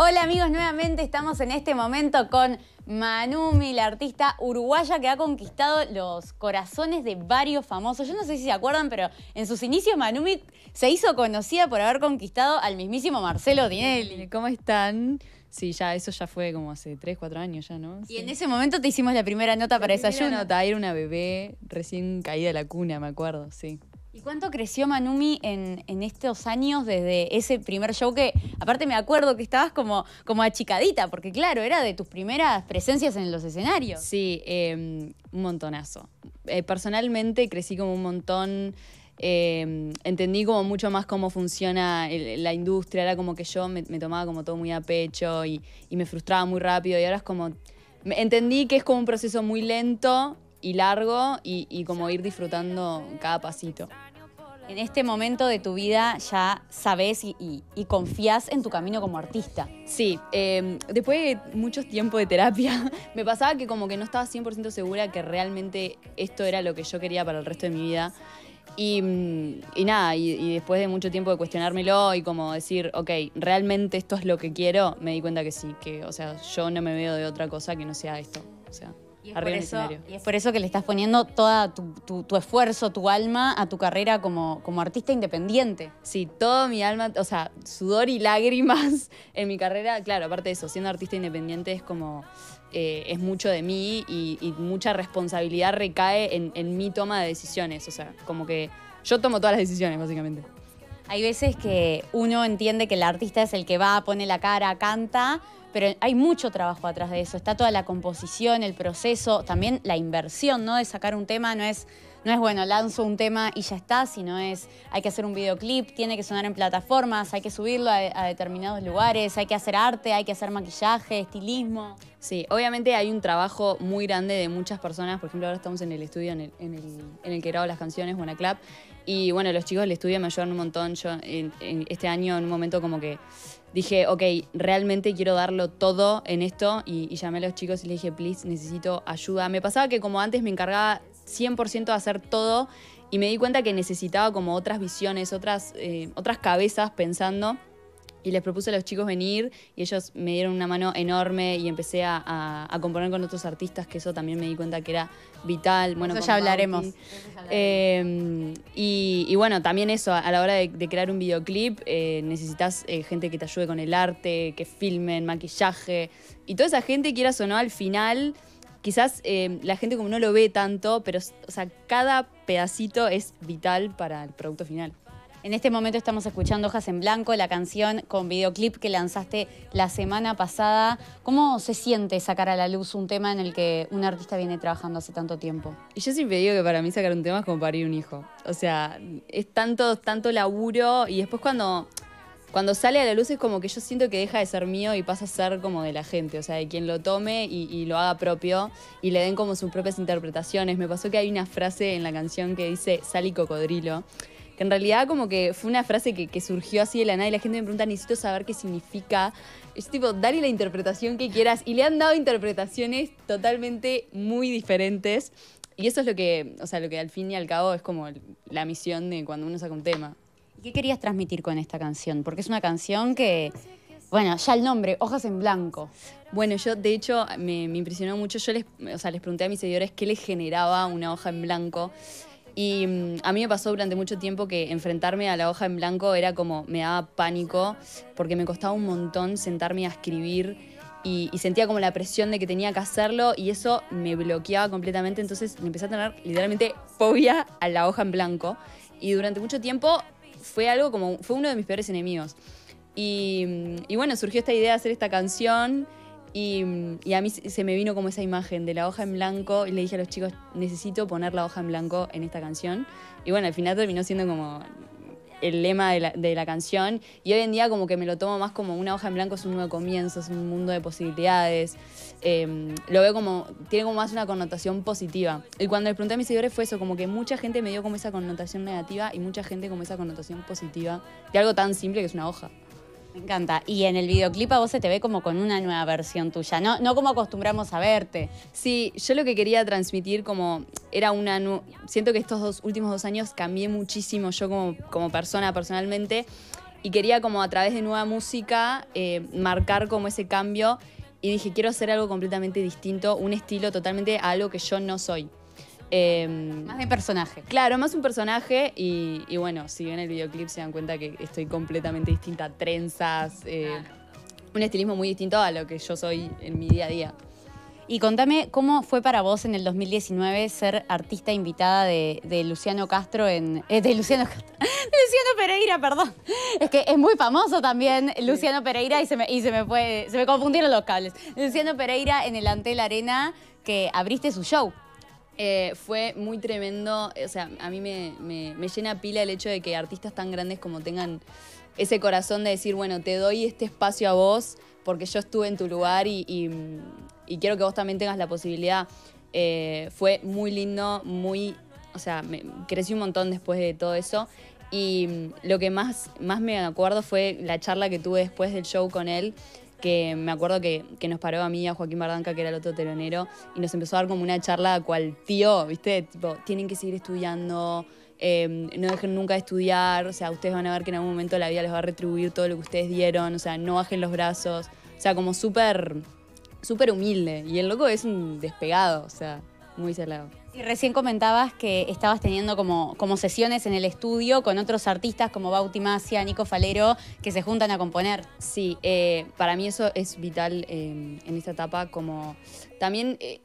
Hola amigos, nuevamente estamos en este momento con Manumi, la artista uruguaya que ha conquistado los corazones de varios famosos. Yo no sé si se acuerdan, pero en sus inicios Manumi se hizo conocida por haber conquistado al mismísimo Marcelo Dinelli. ¿Cómo están? Sí, ya eso ya fue como hace 3, 4 años ya, ¿no? Y en ese momento te hicimos la primera nota para desayuno. nota, era una bebé recién caída de la cuna, me acuerdo, sí. ¿Y cuánto creció Manumi en, estos años desde ese primer show que, aparte me acuerdo que estabas como, como achicadita, porque claro, era de tus primeras presencias en los escenarios? Sí, em, un montonazo. Eh, personalmente crecí como un montón, em, entendí como mucho más cómo funciona la industria, era como que yo me, tomaba como todo muy a pecho y, y me frustraba muy rápido y ahora es como... Entendí que es como un proceso muy lento y largo y, como ir disfrutando cada pasito. En este momento de tu vida ya sabes y, confías en tu camino como artista. Sí, em, después de mucho tiempo de terapia, me pasaba que como que no estaba 100% segura que realmente esto era lo que yo quería para el resto de mi vida. Y, nada, y, después de mucho tiempo de cuestionármelo y como decir, ok, realmente esto es lo que quiero, me di cuenta que sí, que, o sea, yo no me veo de otra cosa que no sea esto. O sea. Y es, por eso, que le estás poniendo todo tu, esfuerzo, tu alma a tu carrera como, como artista independiente. Sí, todo mi alma, o sea, sudor y lágrimas en mi carrera. Claro, aparte de eso, siendo artista independiente es como. Eh, es mucho de mí y, mucha responsabilidad recae en, en mi toma de decisiones. O sea, como que yo tomo todas las decisiones, básicamente. Hay veces que uno entiende que el artista es el que va, pone la cara, canta, pero hay mucho trabajo atrás de eso. Está toda la composición, el proceso, también la inversión, ¿no? De sacar un tema no es, no es bueno, lanzo un tema y ya está, sino es, hay que hacer un videoclip, tiene que sonar en plataformas, hay que subirlo a, determinados lugares, hay que hacer arte, hay que hacer maquillaje, estilismo. Sí, obviamente hay un trabajo muy grande de muchas personas. Por ejemplo, ahora estamos en el estudio en el, que grabo las canciones, Buena Club. Y bueno, los chicos del estudio me ayudaron un montón. Yo este año, en un momento como que dije, ok, realmente quiero darlo todo en esto y, llamé a los chicos y les dije, please, necesito ayuda. Me pasaba que como antes me encargaba 100% de hacer todo y me di cuenta que necesitaba como otras visiones, otras, eh, otras cabezas pensando y les propuse a los chicos venir y ellos me dieron una mano enorme y empecé a, componer con otros artistas, que eso también me di cuenta que era vital. Bueno, eso ya hablaremos. Eh, y, bueno, también eso, a la hora de, crear un videoclip eh, necesitas eh, gente que te ayude con el arte, que filmen, maquillaje. Y toda esa gente, quieras o no, al final quizás la gente como no lo ve tanto, pero o sea, cada pedacito es vital para el producto final. En este momento estamos escuchando Hojas en Blanco, la canción con videoclip que lanzaste la semana pasada. ¿Cómo se siente sacar a la luz un tema en el que un artista viene trabajando hace tanto tiempo? Y yo siempre digo que para mí sacar un tema es como parir un hijo. O sea, es tanto, tanto laburo y después cuando, cuando sale a la luz es como que yo siento que deja de ser mío y pasa a ser como de la gente, o sea, de quien lo tome y, y, lo haga propio y le den como sus propias interpretaciones. Me pasó que hay una frase en la canción que dice sal cocodrilo que en realidad como que fue una frase que, surgió así de la nada y la gente me pregunta, necesito saber qué significa. Es tipo, dale la interpretación que quieras. Y le han dado interpretaciones totalmente muy diferentes. Y eso es lo que, o sea, lo que al fin y al cabo es como la misión de cuando uno saca un tema. ¿Y qué querías transmitir con esta canción? Porque es una canción que, bueno, ya el nombre, Hojas en Blanco. Bueno, yo de hecho me, impresionó mucho. Yo les, o sea, les pregunté a mis seguidores qué les generaba una hoja en blanco. Y mm, a mí me pasó durante mucho tiempo que enfrentarme a la hoja en blanco era como, me daba pánico, porque me costaba un montón sentarme a escribir y, sentía como la presión de que tenía que hacerlo y eso me bloqueaba completamente, entonces me empecé a tener literalmente fobia a la hoja en blanco. Y durante mucho tiempo fue algo como, fue uno de mis peores enemigos. Y, mm, y bueno, surgió esta idea de hacer esta canción y, a mí se me vino como esa imagen de la hoja en blanco y le dije a los chicos, necesito poner la hoja en blanco en esta canción. Y bueno, al final terminó siendo como el lema de la, canción y hoy en día como que me lo tomo más como una hoja en blanco es un nuevo comienzo, es un mundo de posibilidades, em, lo veo como, tiene como más una connotación positiva. Y cuando le pregunté a mis seguidores fue eso, como que mucha gente me dio como esa connotación negativa y mucha gente como esa connotación positiva de algo tan simple que es una hoja. Me encanta. Y en el videoclip a vos se te ve como con una nueva versión tuya, no, no como acostumbramos a verte. Sí, yo lo que quería transmitir como era una... Siento que estos dos últimos dos años cambié muchísimo yo como, como persona personalmente y quería como a través de nueva música eh, marcar como ese cambio y dije, quiero hacer algo completamente distinto, un estilo totalmente a algo que yo no soy. Em, más de personaje. Claro, más un personaje y, bueno, si ven el videoclip se dan cuenta que estoy completamente distinta, trenzas, eh, un estilismo muy distinto a lo que yo soy en mi día a día. Y contame, ¿cómo fue para vos en el 2019 ser artista invitada de, Luciano Castro en... Eh, de Luciano Luciano Pereira, perdón. Es que es muy famoso también Luciano Pereira y se me, y se me, fue, se me confundieron los cables. Luciano Pereira en el Antel Arena que abriste su show. Eh, fue muy tremendo, o sea, a mí me, llena pila el hecho de que artistas tan grandes como tengan ese corazón de decir, bueno, te doy este espacio a vos porque yo estuve en tu lugar y y quiero que vos también tengas la posibilidad. Eh, fue muy lindo, muy, o sea, me, crecí un montón después de todo eso. Y lo que más, más me acuerdo fue la charla que tuve después del show con él, que me acuerdo que, nos paró a mí, a Joaquín Bardanca, que era el otro telonero, y nos empezó a dar como una charla cual tío, ¿viste? Tipo, tienen que seguir estudiando, em, no dejen nunca de estudiar, o sea, ustedes van a ver que en algún momento la vida les va a retribuir todo lo que ustedes dieron, o sea, no bajen los brazos, o sea, como súper súper humilde. Y el loco es un despegado, o sea, muy salado. Y recién comentabas que estabas teniendo como, como sesiones en el estudio con otros artistas como Bauti Macia, Nico Falero, que se juntan a componer. Sí, eh, para mí eso es vital eh, en esta etapa, como también eh,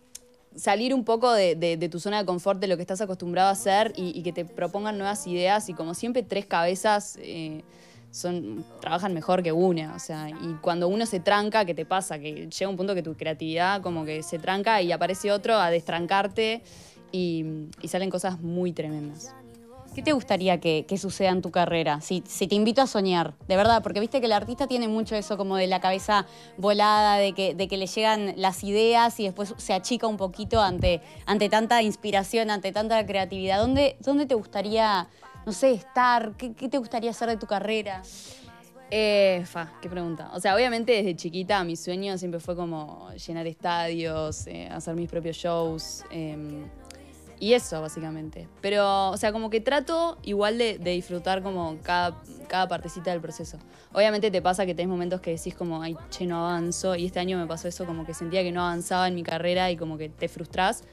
salir un poco de, tu zona de confort, de lo que estás acostumbrado a hacer y, y que te propongan nuevas ideas y como siempre tres cabezas trabajan mejor que una. O sea, y cuando uno se tranca, ¿qué te pasa? Que llega un punto que tu creatividad como que se tranca y aparece otro a destrancarte y, salen cosas muy tremendas. ¿Qué te gustaría que, suceda en tu carrera? Si, te invito a soñar, de verdad, porque viste que el artista tiene mucho eso como de la cabeza volada, de que, de que le llegan las ideas y después se achica un poquito ante, ante tanta inspiración, ante tanta creatividad. ¿Dónde, dónde te gustaría no sé, estar? ¿Qué, te gustaría hacer de tu carrera? Eh, fa, qué pregunta. O sea, obviamente desde chiquita mi sueño siempre fue como llenar estadios, eh, hacer mis propios shows. Em, y eso, básicamente. Pero, o sea, como que trato igual de, disfrutar como cada, cada, partecita del proceso. Obviamente te pasa que tenés momentos que decís como, ay, che, no avanzo. Y este año me pasó eso, como que sentía que no avanzaba en mi carrera y como que te frustrás.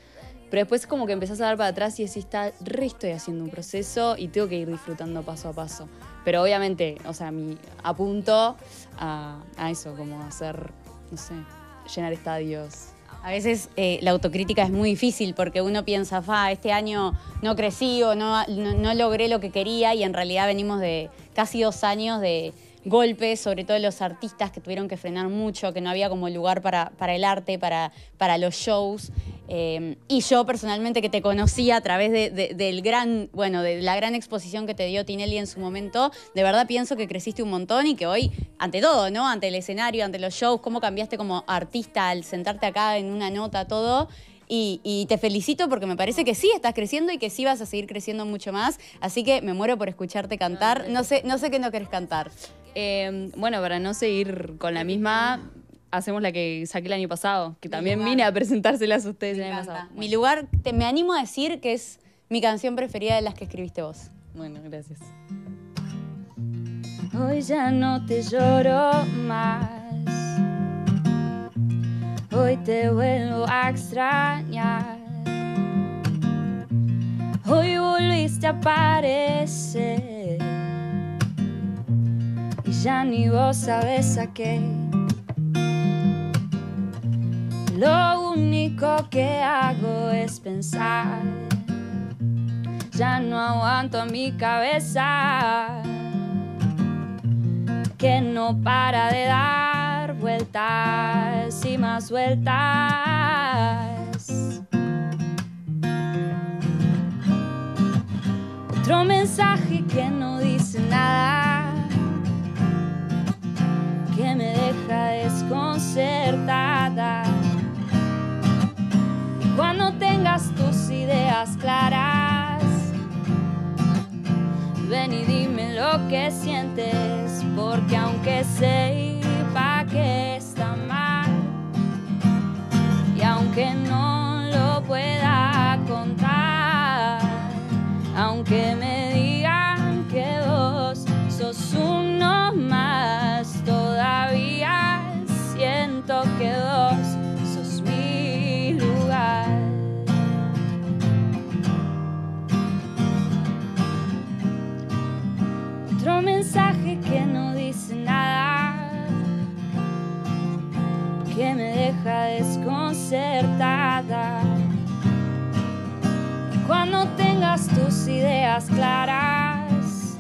Pero después como que empezás a dar para atrás y decís, está, re estoy haciendo un proceso y tengo que ir disfrutando paso a paso. Pero obviamente, o sea, mi apunto a, eso, como hacer, no sé, llenar estadios. A veces eh, la autocrítica es muy difícil porque uno piensa, fa, este año no crecí o no, no logré lo que quería y en realidad venimos de casi dos años de golpes, sobre todo los artistas que tuvieron que frenar mucho, que no había como lugar para, para el arte, para, para los shows. Eh, y yo personalmente que te conocí a través de, del gran, bueno, de la gran exposición que te dio Tinelli en su momento, de verdad pienso que creciste un montón y que hoy, ante todo, ¿no? Ante el escenario, ante los shows, cómo cambiaste como artista al sentarte acá en una nota, todo. Y, te felicito porque me parece que sí estás creciendo y que sí vas a seguir creciendo mucho más. Así que me muero por escucharte cantar. No sé, no sé qué no querés cantar. Em, bueno, para no seguir con la misma, hacemos la que saqué el año pasado, que también vine a presentárselas a ustedes el año pasado. Mi lugar, te, me animo a decir que es mi canción preferida de las que escribiste vos. Bueno, gracias. Hoy ya no te lloro más. Hoy te vuelvo a extrañar. Hoy volviste a aparecer ya ni vos sabes a qué. Lo único que hago es pensar, ya no aguanto mi cabeza, que no para de dar vueltas y más vueltas. Otro mensaje que no dice nada que me deja desconcertada. Ven y dime lo que sientes, porque aunque sepa que está mal, y aunque no lo pueda contar, aunque me digan que vos sos uno estrellas claras.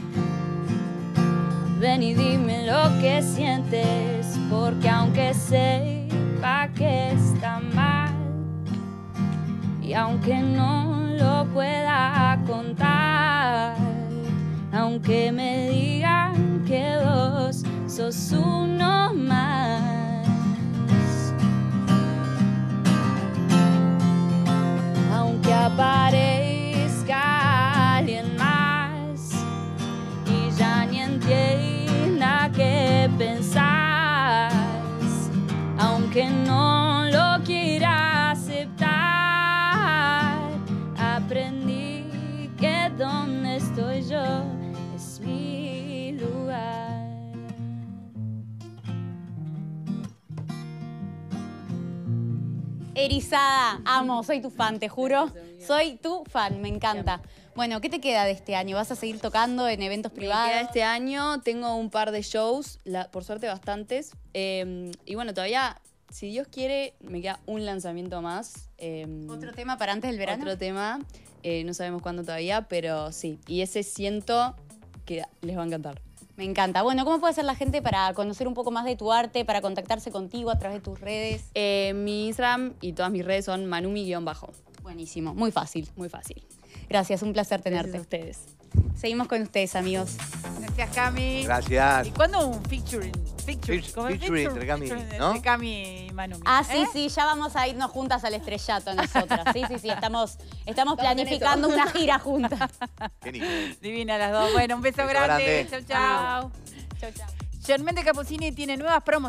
Ven y dime lo que sientes, porque aunque sepa que está mal, y aunque no lo pueda contar, aunque me digan que vos sos uno más. Donde estoy yo es mi lugar. Erizada, amo, soy tu fan, te juro. Soy tu fan, me encanta. Bueno, ¿qué te queda de este año? ¿Vas a seguir tocando en eventos Me privados? queda este año, tengo un par de shows, la- por suerte bastantes. eh, y bueno, todavía, si Dios quiere, me queda un lanzamiento más. eh, ¿Otro tema para antes del verano? Otro tema, eh, no sabemos cuándo todavía, pero sí. Y ese siento que les va a encantar. Me encanta. Bueno, ¿cómo puede hacer la gente para conocer un poco más de tu arte, para contactarse contigo a través de tus redes? Eh, mi Instagram y todas mis redes son manumi-bajo. Buenísimo, muy fácil. Muy fácil. Gracias, un placer Gracias tenerte. a ustedes. Seguimos con ustedes, amigos. Gracias, Cami. Gracias. ¿Y cuándo un featuring? Featuring, Fe- ¿cómo es? featuring entre Cami, featuring ¿no? entre Cami y Manumi. Ah, sí, ¿eh? sí, ya vamos a irnos juntas al estrellato nosotras. Sí, sí, sí, estamos, estamos planificando una gira juntas. Divina las dos. Bueno, un beso, Beso grande. grande. Chau, chau. Chau, chau. Germán de Cappuccini tiene nuevas promos.